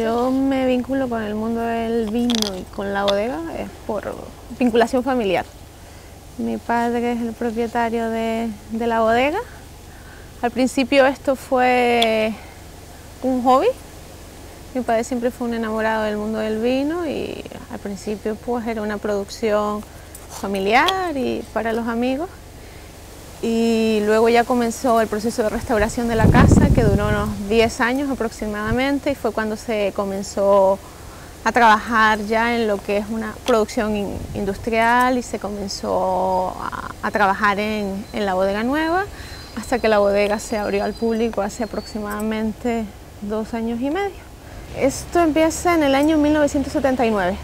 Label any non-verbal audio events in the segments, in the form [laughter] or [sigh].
Yo me vinculo con el mundo del vino y con la bodega es por vinculación familiar. Mi padre es el propietario de, de la bodega. Al principio esto fue un hobby. Mi padre siempre fue un enamorado del mundo del vino y al principio pues era una producción familiar y para los amigos. Y luego ya comenzó el proceso de restauración de la casa que duró unos 10 años aproximadamente y fue cuando se comenzó a trabajar ya en lo que es una producción industrial y se comenzó a, trabajar en, en la bodega nueva hasta que la bodega se abrió al público hace aproximadamente dos años y medio. Esto empieza en el año 1979,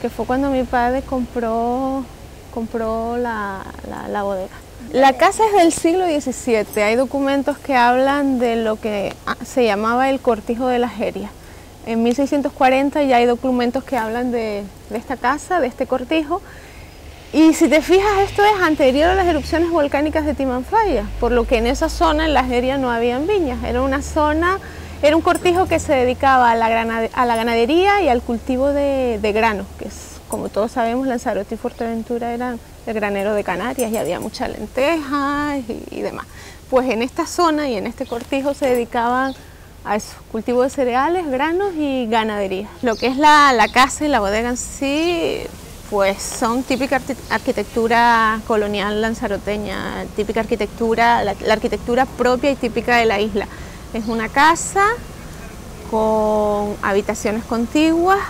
que fue cuando mi padre compró, compró la, la, bodega. La casa es del siglo XVII, hay documentos que hablan de lo que ah, se llamaba el cortijo de la Jeria. En 1640 ya hay documentos que hablan de, de esta casa, de este cortijo, y si te fijas, esto es anterior a las erupciones volcánicas de Timanfaya, por lo que en esa zona, en la Jeria, no habían viñas. Era una zona, era un cortijo que se dedicaba a la, ganadería y al cultivo de, grano, que es, como todos sabemos, Lanzarote y Fuerteventura eran el granero de Canarias y había mucha lenteja y, demás. Pues en esta zona y en este cortijo se dedicaban a eso, cultivo de cereales, granos y ganadería. Lo que es la, la casa y la bodega en sí pues son típica arquitectura colonial lanzaroteña, típica arquitectura, la, arquitectura propia y típica de la isla. Es una casa con habitaciones contiguas,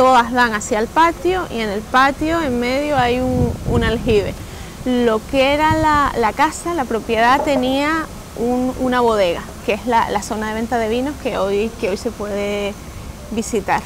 todas dan hacia el patio y en el patio en medio hay un, aljibe. Lo que era la, casa, la propiedad tenía una bodega, que es la, la, zona de venta de vinos que hoy, que hoy se puede visitar.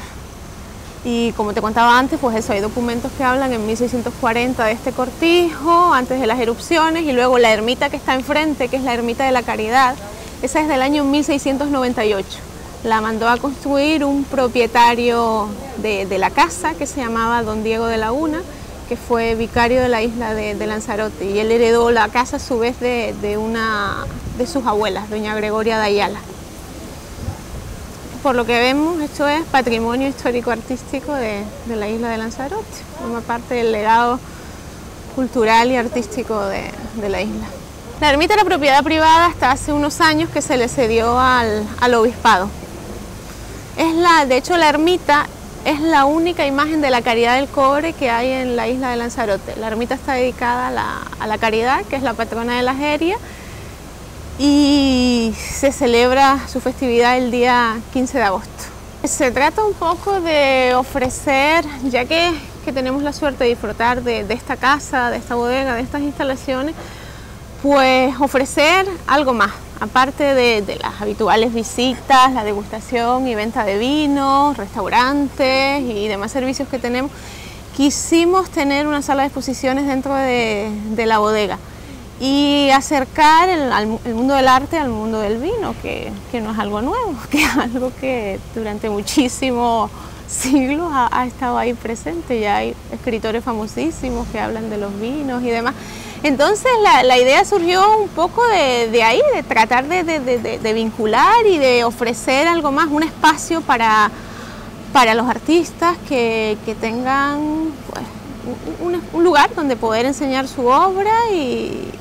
Y como te contaba antes, pues eso, hay documentos que hablan en 1640 de este cortijo, antes de las erupciones, y luego la ermita que está enfrente, que es la ermita de la Caridad, esa es del año 1698. La mandó a construir un propietario de, la casa que se llamaba Don Diego de Laguna, que fue vicario de la isla de, Lanzarote, y él heredó la casa a su vez de, una de sus abuelas, doña Gregoria de Ayala por lo que vemos, esto es patrimonio histórico-artístico de, la isla de Lanzarote, forma parte del legado cultural y artístico de, la isla. La ermita era propiedad privada hasta hace unos años que se le cedió al, obispado. Es la, de hecho, la ermita es la única imagen de la caridad del cobre que hay en la isla de Lanzarote. La ermita está dedicada a la, a la caridad, que es la patrona de la Jeria, y se celebra su festividad el día 15 de agosto. Se trata un poco de ofrecer, ya que, tenemos la suerte de disfrutar de, esta casa, de esta bodega, de estas instalaciones, pues ofrecer algo más, aparte de, las habituales visitas, la degustación y venta de vinos, restaurantes y demás servicios que tenemos, quisimos tener una sala de exposiciones dentro de, la bodega y acercar el, mundo del arte al mundo del vino, que, no es algo nuevo, [laughs] que es algo que durante muchísimos siglos ha, estado ahí presente, ya hay escritores famosísimos que hablan de los vinos y demás. Entonces la, idea surgió un poco de, ahí, de tratar de, vincular y de ofrecer algo más, un espacio para, para los artistas que, tengan pues, un, lugar donde poder enseñar su obra y,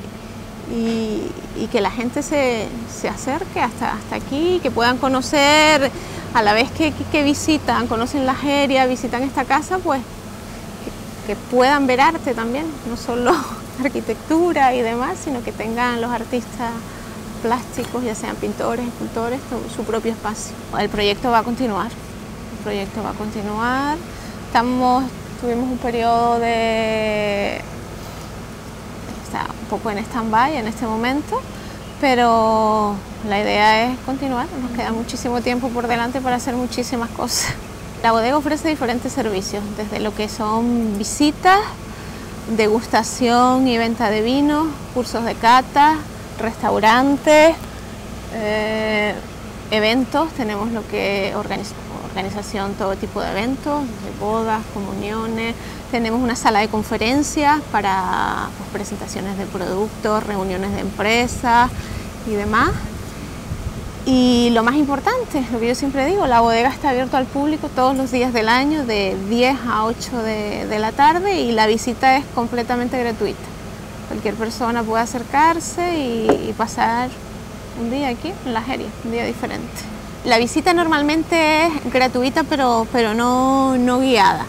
que la gente se, acerque hasta, hasta aquí, que puedan conocer, a la vez que, visitan, conocen la Jeria, visitan esta casa, pues que, puedan ver arte también, no solo arquitectura y demás, sino que tengan los artistas plásticos, ya sean pintores, escultores, su propio espacio. El proyecto va a continuar, el proyecto va a continuar. Estamos, tuvimos un periodo de un poco en stand-by en este momento, pero la idea es continuar, nos queda muchísimo tiempo por delante para hacer muchísimas cosas. La bodega ofrece diferentes servicios, desde lo que son visitas, degustación y venta de vinos, cursos de cata, restaurantes, eh, eventos, tenemos lo que organización, todo tipo de eventos, de bodas, comuniones, tenemos una sala de conferencias para pues, presentaciones de productos, reuniones de empresas y demás. Y lo más importante, lo que yo siempre digo, la bodega está abierta al público todos los días del año de 10 a 8 de, la tarde y la visita es completamente gratuita. Cualquier persona puede acercarse y, pasar un día aquí en la Jeria, un día diferente. La visita normalmente es gratuita pero, pero no, no guiada.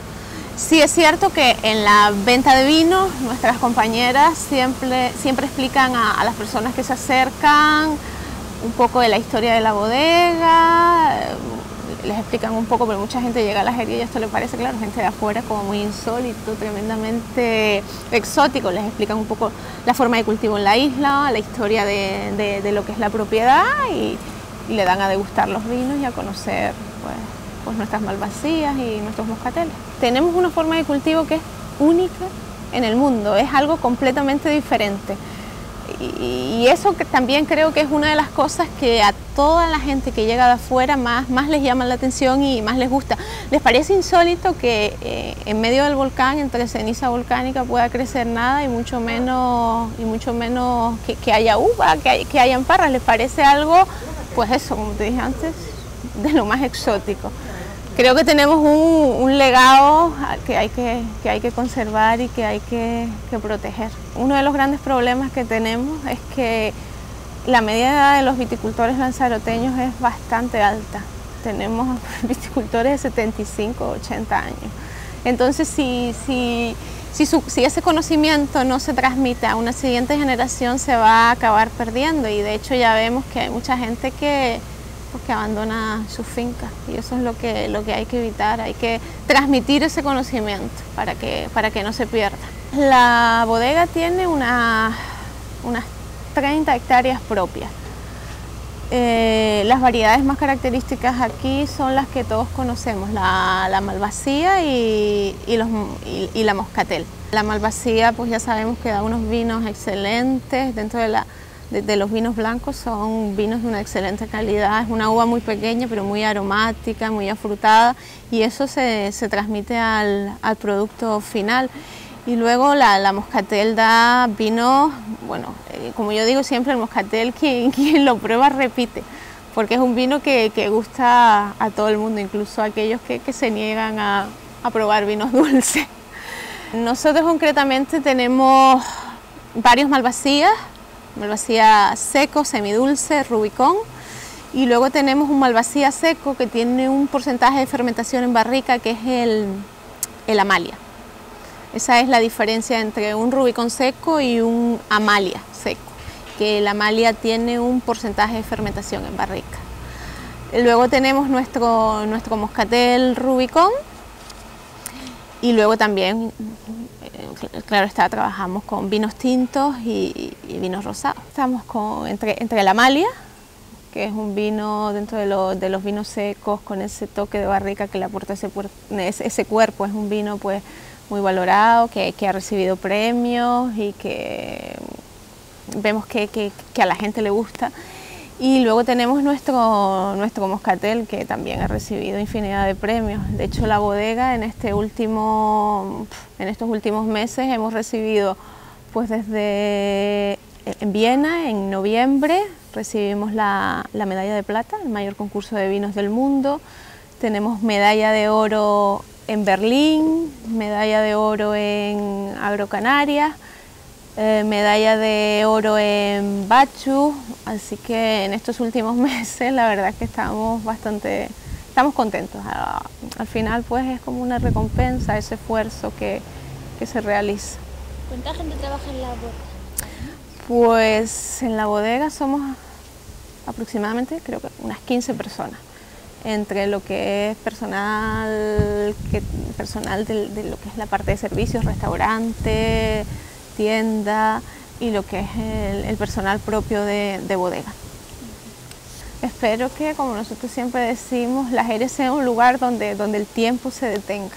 Sí es cierto que en la venta de vino nuestras compañeras siempre, siempre explican a, las personas que se acercan un poco de la historia de la bodega, eh, les explican un poco, pero mucha gente llega a la jería y esto le parece, claro, gente de afuera como muy insólito, tremendamente exótico, les explican un poco la forma de cultivo en la isla, la historia de, lo que es la propiedad y, y, le dan a degustar los vinos y a conocer pues, pues nuestras malvasías y nuestros moscateles. Tenemos una forma de cultivo que es única en el mundo, es algo completamente diferente. Y, eso que también creo que es una de las cosas que a toda la gente que llega de afuera más, más les llama la atención y más les gusta. Les parece insólito que eh, en medio del volcán, entre ceniza volcánica, pueda crecer nada y mucho menos, y mucho menos que, haya uva, que, que hayan parras. Les parece algo, pues eso, como te dije antes, de lo más exótico creo que tenemos un, legado que hay que, hay que conservar y que hay que, proteger. Uno de los grandes problemas que tenemos es que la media edad de los viticultores lanzaroteños es bastante alta. Tenemos [laughs] viticultores de 75, 80 años. Entonces, si, si, si ese conocimiento no se transmite a una siguiente generación, se va a acabar perdiendo. Y de hecho ya vemos que hay mucha gente que, que abandona su finca y eso es lo que, lo que hay que evitar, hay que transmitir ese conocimiento para que, para que no se pierda. La bodega tiene una, unas 30 hectáreas propias. Eh, las variedades más características aquí son las que todos conocemos, la, la malvasía y, los, y, la moscatel. La malvasía pues ya sabemos que da unos vinos excelentes dentro de la de, los vinos blancos son vinos de una excelente calidad, es una uva muy pequeña pero muy aromática, muy afrutada y eso se, transmite al, producto final. Y luego la, moscatel da vino, bueno, eh, como yo digo siempre, el moscatel quien, [laughs] quien lo prueba repite, porque es un vino que, gusta a todo el mundo, incluso a aquellos que, se niegan a, a probar vinos [laughs] dulces. Nosotros concretamente tenemos varios malvasías, malvasía seco, semidulce, rubicón. Y luego tenemos un malvasía seco que tiene un porcentaje de fermentación en barrica que es el, el amalia. Esa es la diferencia entre un rubicón seco y un amalia seco, que el amalia tiene un porcentaje de fermentación en barrica. Luego tenemos nuestro, nuestro moscatel rubicón y luego también claro está, trabajamos con vinos tintos y, vinos rosados. Estamos con, entre, entre la Malia, que es un vino dentro de, los vinos secos con ese toque de barrica que le aporta ese, ese cuerpo, es un vino pues muy valorado, que, ha recibido premios y que vemos que a la gente le gusta. Y luego tenemos nuestro, nuestro moscatel que también ha recibido infinidad de premios. De hecho, la bodega en, este último, en estos últimos meses hemos recibido, pues desde en Viena, en noviembre, recibimos la, la medalla de plata, el mayor concurso de vinos del mundo. Tenemos medalla de oro en Berlín, medalla de oro en Agrocanarias eh, medalla de oro en Bachu, así que en estos últimos [laughs] meses la verdad es que estamos bastante, estamos contentos. Al final pues es como una recompensa ese esfuerzo que, que se realiza. ¿Cuánta gente trabaja en la bodega? Pues en la bodega somos aproximadamente creo que unas 15 personas entre lo que es personal, que, personal de, de, lo que es la parte de servicios, restaurante, tienda y lo que es el, personal propio de, bodega. Espero que, como nosotros siempre decimos, la Jerez sea un lugar donde, donde el tiempo se detenga,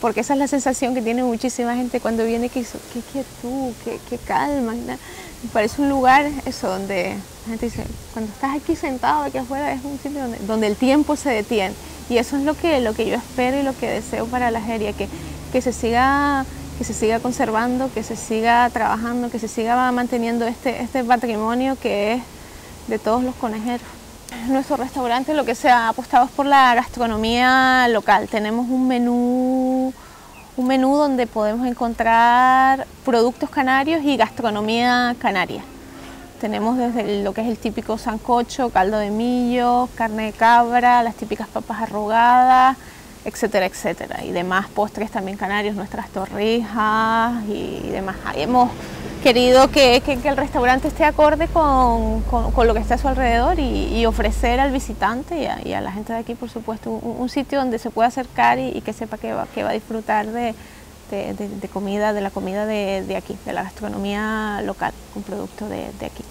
porque esa es la sensación que tiene muchísima gente cuando viene, que qué quietud, qué, qué calma. Me parece un lugar, eso, donde la gente dice, cuando estás aquí sentado aquí afuera es un sitio donde, donde el tiempo se detiene. Y eso es lo que, lo que yo espero y lo que deseo para la Jeria, que, que se siga que se siga conservando, que se siga trabajando, que se siga manteniendo este, este patrimonio que es de todos los conejeros. nuestro restaurante lo que se ha apostado es por la gastronomía local. Tenemos un menú, un menú donde podemos encontrar productos canarios y gastronomía canaria. Tenemos desde lo que es el típico sancocho, caldo de millo, carne de cabra, las típicas papas arrugadas, etcétera, etcétera. Y demás postres también canarios, nuestras torrijas y demás. Ahí hemos querido que, el restaurante esté acorde con, lo que está a su alrededor y, ofrecer al visitante y a, la gente de aquí, por supuesto, un, sitio donde se pueda acercar y, que sepa que va, que va a disfrutar de, comida, de la comida de, aquí, de la gastronomía local, un producto de aquí.